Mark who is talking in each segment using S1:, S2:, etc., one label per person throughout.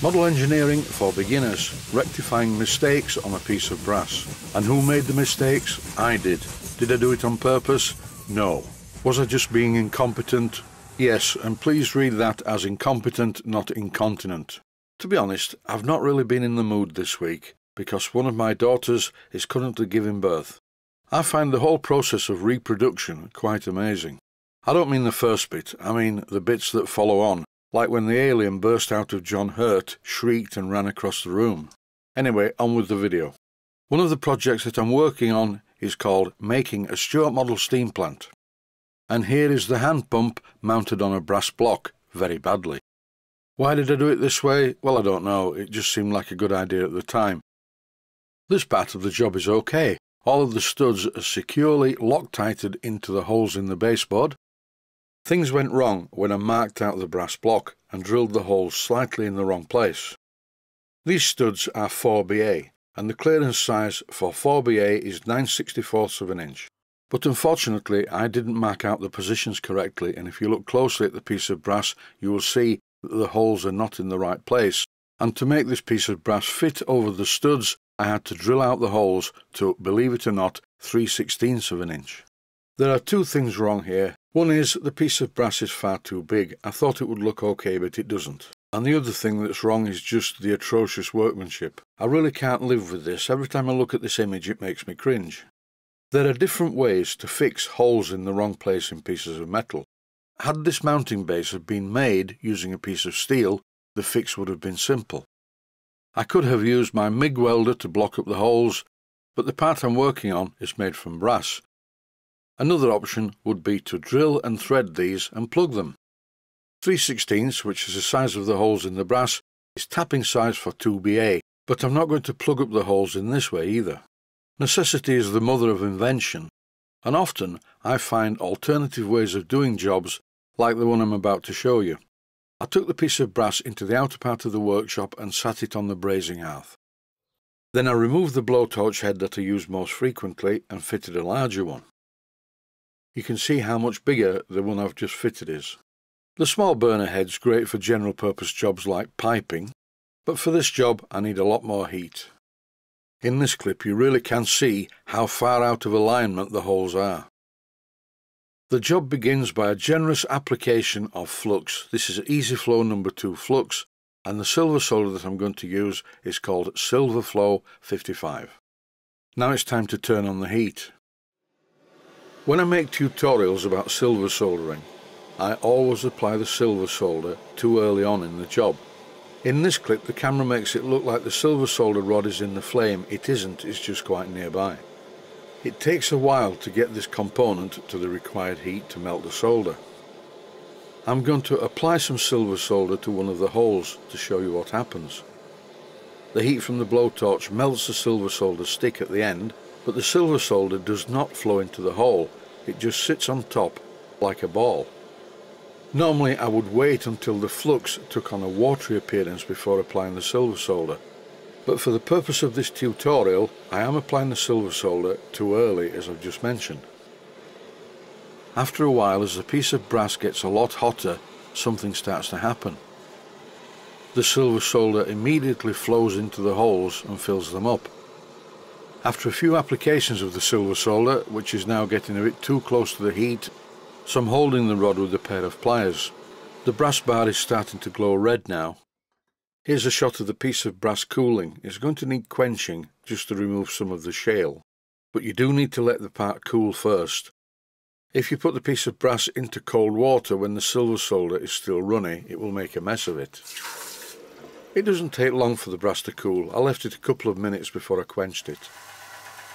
S1: Model engineering for beginners, rectifying mistakes on a piece of brass. And who made the mistakes? I did. Did I do it on purpose? No. Was I just being incompetent? Yes, and please read that as incompetent, not incontinent. To be honest, I've not really been in the mood this week because one of my daughters is currently giving birth. I find the whole process of reproduction quite amazing. I don't mean the first bit, I mean the bits that follow on, like when the alien burst out of John Hurt, shrieked and ran across the room. Anyway, on with the video. One of the projects that I'm working on is called Making a Stuart Model Steam Plant. And here is the hand pump mounted on a brass block, very badly. Why did I do it this way? Well, I don't know, it just seemed like a good idea at the time. This part of the job is okay. All of the studs are securely Loctited into the holes in the baseboard, Things went wrong when I marked out the brass block and drilled the holes slightly in the wrong place. These studs are 4BA and the clearance size for 4BA is 9 64ths of an inch. But unfortunately I didn't mark out the positions correctly and if you look closely at the piece of brass you will see that the holes are not in the right place and to make this piece of brass fit over the studs I had to drill out the holes to, believe it or not, 3 16ths of an inch. There are two things wrong here one is the piece of brass is far too big. I thought it would look okay, but it doesn't. And the other thing that's wrong is just the atrocious workmanship. I really can't live with this. Every time I look at this image, it makes me cringe. There are different ways to fix holes in the wrong place in pieces of metal. Had this mounting base have been made using a piece of steel, the fix would have been simple. I could have used my MIG welder to block up the holes, but the part I'm working on is made from brass, Another option would be to drill and thread these and plug them. 3 16ths, which is the size of the holes in the brass, is tapping size for 2BA, but I'm not going to plug up the holes in this way either. Necessity is the mother of invention, and often I find alternative ways of doing jobs like the one I'm about to show you. I took the piece of brass into the outer part of the workshop and sat it on the brazing hearth. Then I removed the blowtorch head that I use most frequently and fitted a larger one you can see how much bigger the one I've just fitted is. The small burner head's great for general purpose jobs like piping, but for this job I need a lot more heat. In this clip you really can see how far out of alignment the holes are. The job begins by a generous application of flux. This is Easy-flo number 2 flux and the silver solder that I'm going to use is called Silver-flo 55. Now it's time to turn on the heat. When I make tutorials about silver soldering, I always apply the silver solder too early on in the job. In this clip the camera makes it look like the silver solder rod is in the flame. It isn't, it's just quite nearby. It takes a while to get this component to the required heat to melt the solder. I'm going to apply some silver solder to one of the holes to show you what happens. The heat from the blowtorch melts the silver solder stick at the end, but the silver solder does not flow into the hole it just sits on top like a ball. Normally I would wait until the flux took on a watery appearance before applying the silver solder, but for the purpose of this tutorial I am applying the silver solder too early as I've just mentioned. After a while as the piece of brass gets a lot hotter something starts to happen. The silver solder immediately flows into the holes and fills them up. After a few applications of the silver solder, which is now getting a bit too close to the heat, so I'm holding the rod with a pair of pliers. The brass bar is starting to glow red now. Here's a shot of the piece of brass cooling. It's going to need quenching just to remove some of the shale, but you do need to let the part cool first. If you put the piece of brass into cold water when the silver solder is still runny, it will make a mess of it. It doesn't take long for the brass to cool. I left it a couple of minutes before I quenched it.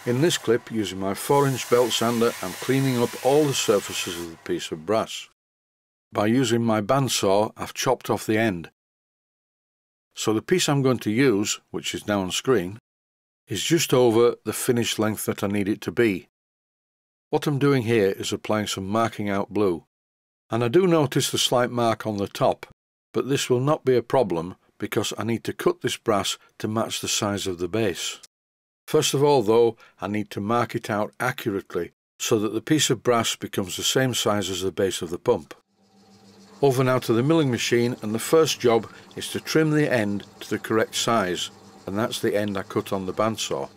S1: In this clip, using my 4 inch belt sander, I'm cleaning up all the surfaces of the piece of brass. By using my bandsaw, I've chopped off the end. So the piece I'm going to use, which is now on screen, is just over the finished length that I need it to be. What I'm doing here is applying some marking out blue, and I do notice the slight mark on the top, but this will not be a problem because I need to cut this brass to match the size of the base. First of all, though, I need to mark it out accurately so that the piece of brass becomes the same size as the base of the pump. Over now to the milling machine and the first job is to trim the end to the correct size and that's the end I cut on the bandsaw.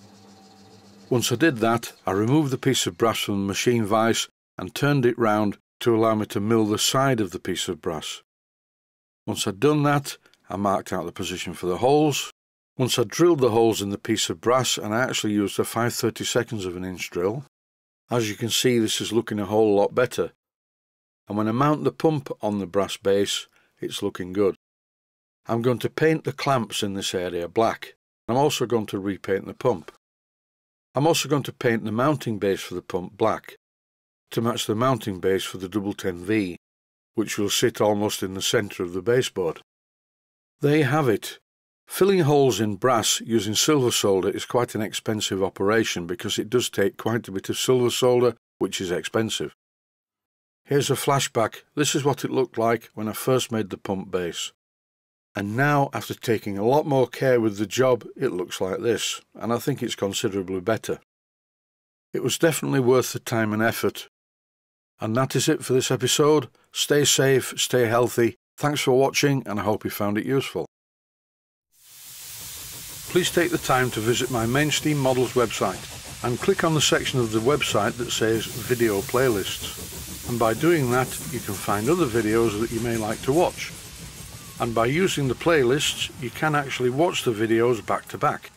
S1: Once I did that, I removed the piece of brass from the machine vise and turned it round to allow me to mill the side of the piece of brass. Once I'd done that, I marked out the position for the holes. Once I'd drilled the holes in the piece of brass, and I actually used a 5 seconds of an inch drill, as you can see this is looking a whole lot better. And when I mount the pump on the brass base, it's looking good. I'm going to paint the clamps in this area black. I'm also going to repaint the pump. I'm also going to paint the mounting base for the pump black to match the mounting base for the double 10V, which will sit almost in the centre of the baseboard. There you have it. Filling holes in brass using silver solder is quite an expensive operation because it does take quite a bit of silver solder, which is expensive. Here's a flashback. This is what it looked like when I first made the pump base. And now, after taking a lot more care with the job, it looks like this, and I think it's considerably better. It was definitely worth the time and effort. And that is it for this episode. Stay safe, stay healthy. Thanks for watching, and I hope you found it useful. Please take the time to visit my Mainsteam Models website and click on the section of the website that says Video Playlists. And by doing that, you can find other videos that you may like to watch and by using the playlists you can actually watch the videos back to back.